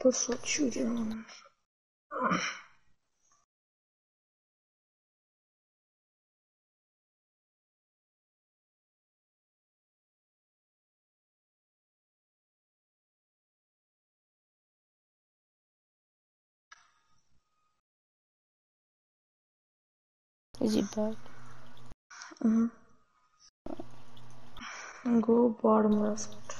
Poor children. Is it bad? Mm -hmm. Go bottom left.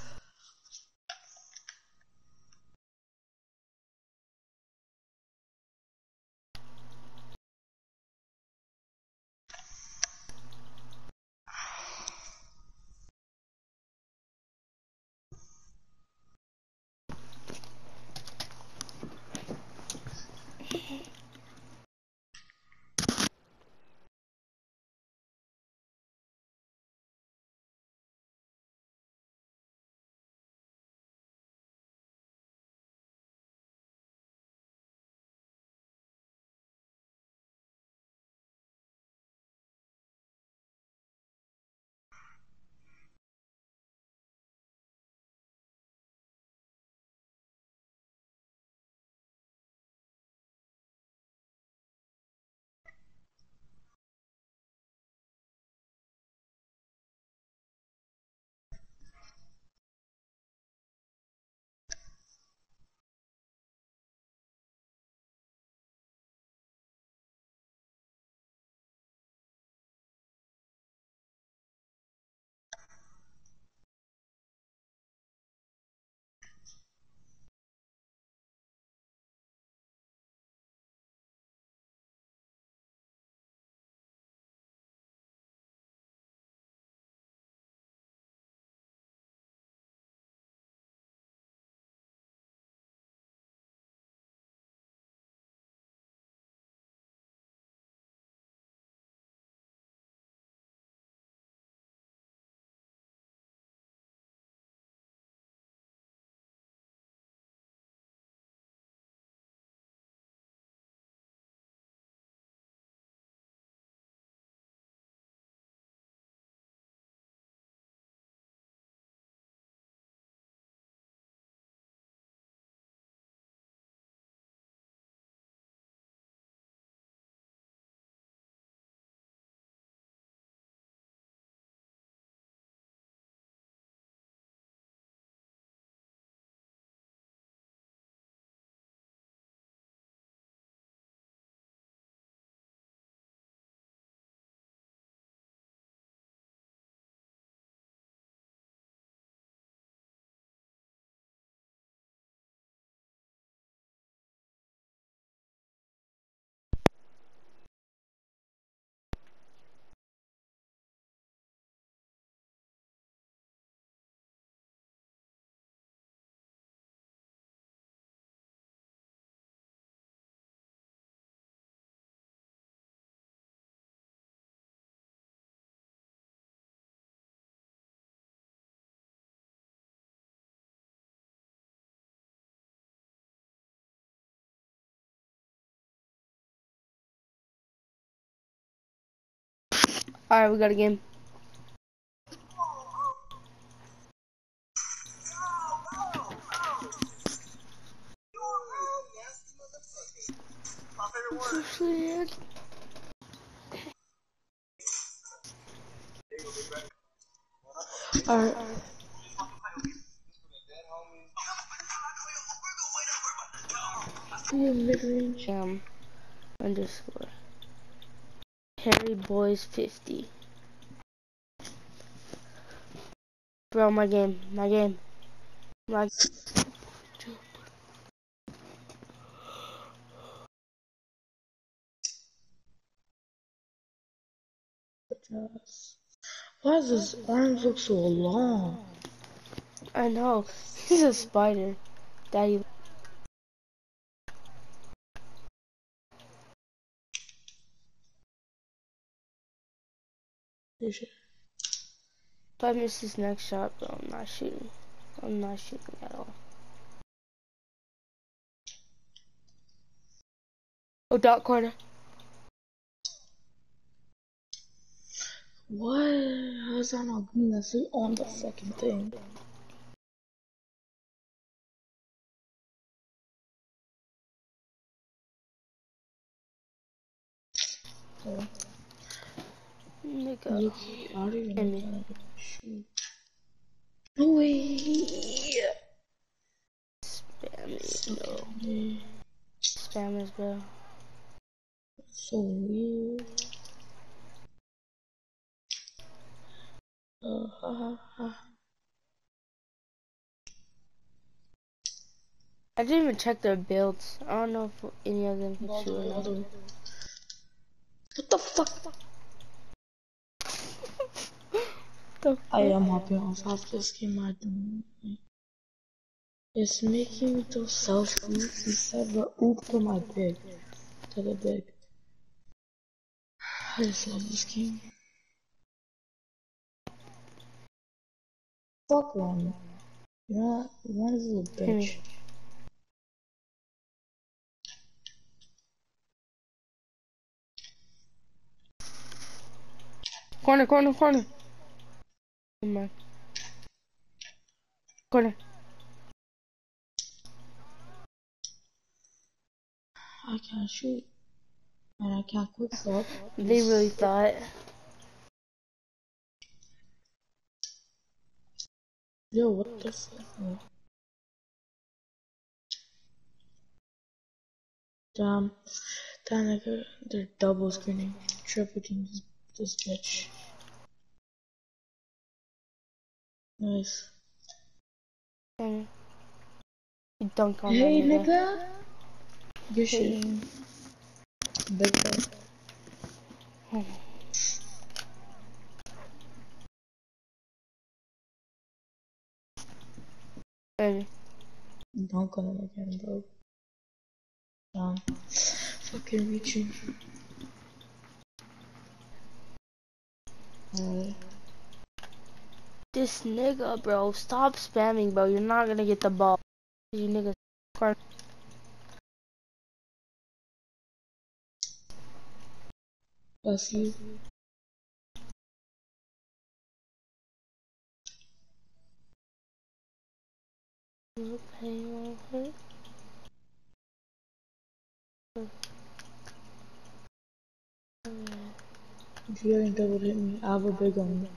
Okay. Alright, we got a game. Alright. Yeah, mid-range. Um, underscore. Harry Boys 50. Bro, my game, my game. My Why does his arms look so long? I know. He's a spider. Daddy. If I miss this next shot, but I'm not shooting. I'm not shooting at all. Oh, dot corner. What? How's that not green? That's on the second thing. Okay. Nigga. look, I don't even know Amy. if I'm gonna shoot. No way. Spammy, bro. Yeah, Spammers, bro. So weird. Uh, ha, ha, ha. I didn't even check their builds. I don't know if any of them can shoot or not. What the fuck? The I am hopping off half this game. I don't. It's making me do self instead of oop to my big. To the big. I just love this game. Fuck Ron. You know what? Ron is a little bitch. Corner, corner, corner. Corner. I can't shoot. And I can't quick stop. They really thought. Yo, what the fuck? Damn. Damn. They're double screening. Triple team this, this bitch. Nice. Mm. You dunk on Hey, nigga. nigga. Good shit. Big guy. Baby. Dunk on him again, bro. Damn. Fucking reaching. Alright. This nigga, bro. Stop spamming, bro. You're not gonna get the ball. You. Corner. That's you. Okay, If you ain't double hit me, I have a big on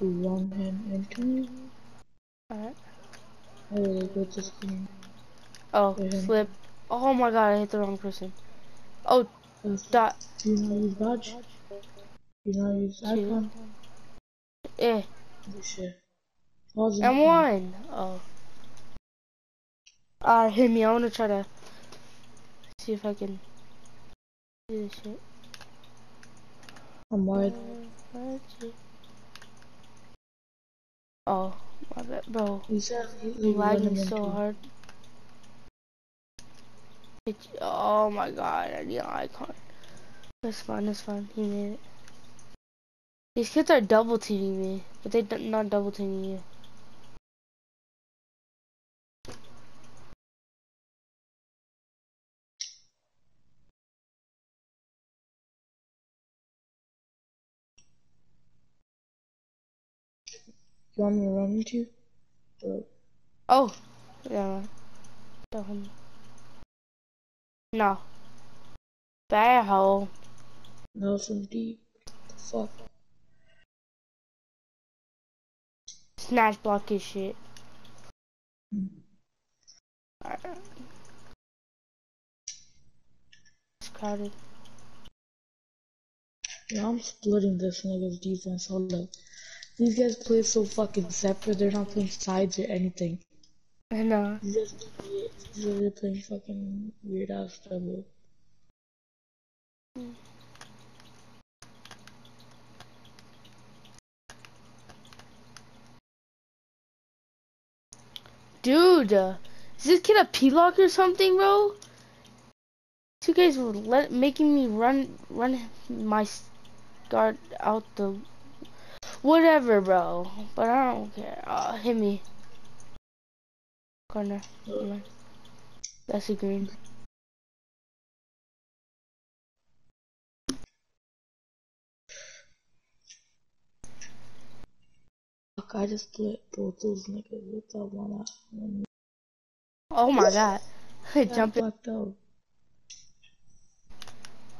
me. hand me. Alright. I really go to. Oh, flip. Oh my god, I hit the wrong person. Oh, That's, dot. do you know use badge? Do you know use icon? Eh. Good shit. Pause it. I'm one. Oh. Alright, hit me. I wanna try to see if I can do this shit. I'm wide. Oh, my bad, bro. He said he, he I'm run him lagging so hard. It, oh my god, I need an icon. That's fine, that's fine. He made it. These kids are double teaming me, but they are not double teaming you. You want me to run into you? Bro. Oh, yeah. Don't. No. Bad hole. No, from deep. The fuck? Snatch block his shit. Hmm. Alright. It's crowded. Yeah, I'm splitting this nigga's defense. Hold up. These guys play so fucking separate. They're not playing sides or anything. I know. These guys, these are playing fucking weird ass double. Dude, uh, is this kid a P-lock or something, bro? Two guys were let making me run run my guard out the whatever, bro. But I don't care. Uh, hit me. Corner. That's a green. Fuck, I just split both those niggas with that one eye. Oh my god. Jump it.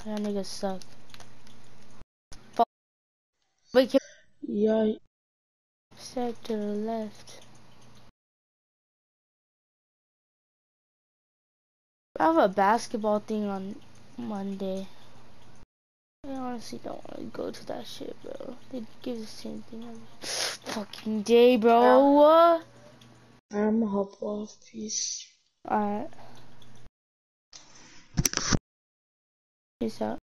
That nigga suck. Fuck. Wait, Yeah, step to the left. I have a basketball thing on Monday. I honestly don't want to go to that shit, bro. They give the same thing every fucking day, bro. I'm a hop off. Peace. Alright. Peace out.